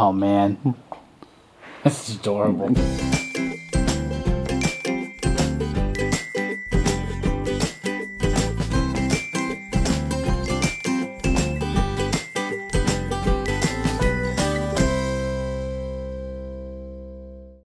Oh man. This is adorable.